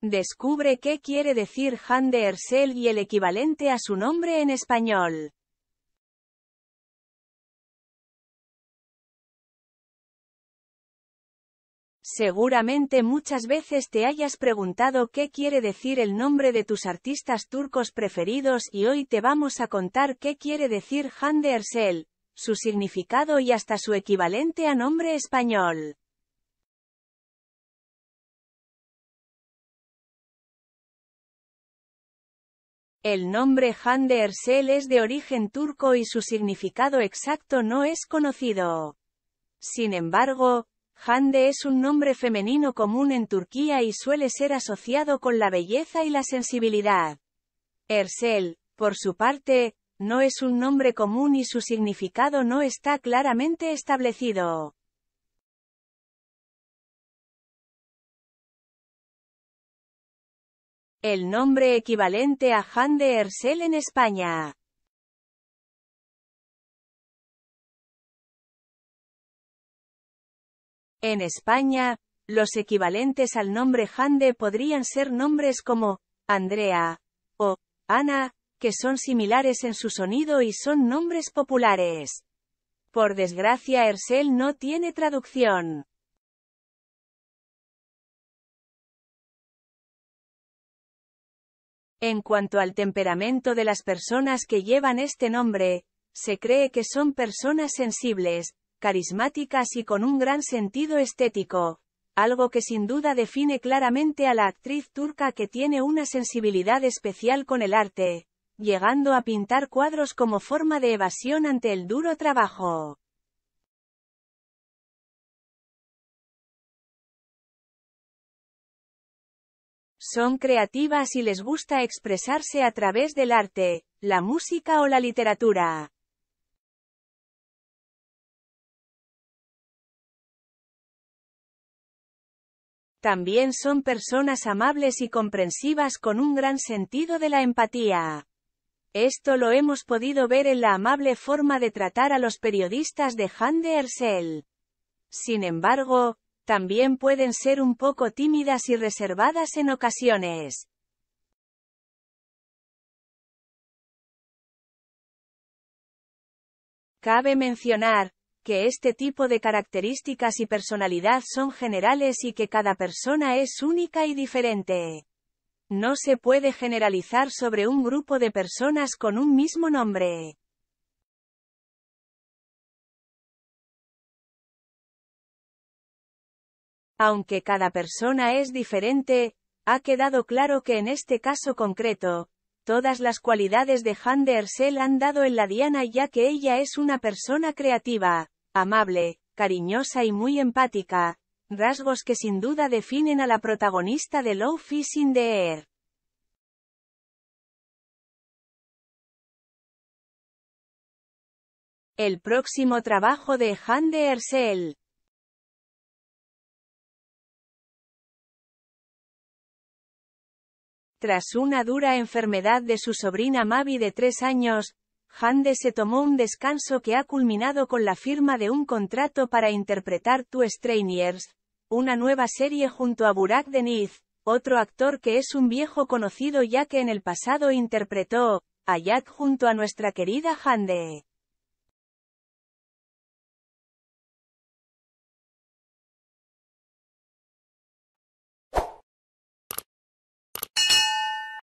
Descubre qué quiere decir Hande Ersel y el equivalente a su nombre en español. Seguramente muchas veces te hayas preguntado qué quiere decir el nombre de tus artistas turcos preferidos y hoy te vamos a contar qué quiere decir Hande Ersel, su significado y hasta su equivalente a nombre español. El nombre Hande Ersel es de origen turco y su significado exacto no es conocido. Sin embargo, Hande es un nombre femenino común en Turquía y suele ser asociado con la belleza y la sensibilidad. Ersel, por su parte, no es un nombre común y su significado no está claramente establecido. El nombre equivalente a Hande Ersel en España. En España, los equivalentes al nombre Hande podrían ser nombres como Andrea o Ana, que son similares en su sonido y son nombres populares. Por desgracia Ersel no tiene traducción. En cuanto al temperamento de las personas que llevan este nombre, se cree que son personas sensibles, carismáticas y con un gran sentido estético, algo que sin duda define claramente a la actriz turca que tiene una sensibilidad especial con el arte, llegando a pintar cuadros como forma de evasión ante el duro trabajo. Son creativas y les gusta expresarse a través del arte, la música o la literatura. También son personas amables y comprensivas con un gran sentido de la empatía. Esto lo hemos podido ver en la amable forma de tratar a los periodistas de Hande Ersel. Sin embargo, también pueden ser un poco tímidas y reservadas en ocasiones. Cabe mencionar, que este tipo de características y personalidad son generales y que cada persona es única y diferente. No se puede generalizar sobre un grupo de personas con un mismo nombre. Aunque cada persona es diferente, ha quedado claro que en este caso concreto, todas las cualidades de Hande Ersel han dado en la Diana ya que ella es una persona creativa, amable, cariñosa y muy empática, rasgos que sin duda definen a la protagonista de Low Fish in the Air. El próximo trabajo de Hande Ersel. Tras una dura enfermedad de su sobrina Mavi de tres años, Hande se tomó un descanso que ha culminado con la firma de un contrato para interpretar Two Strangers, una nueva serie junto a Burak Deniz, otro actor que es un viejo conocido ya que en el pasado interpretó a Jack junto a nuestra querida Hande.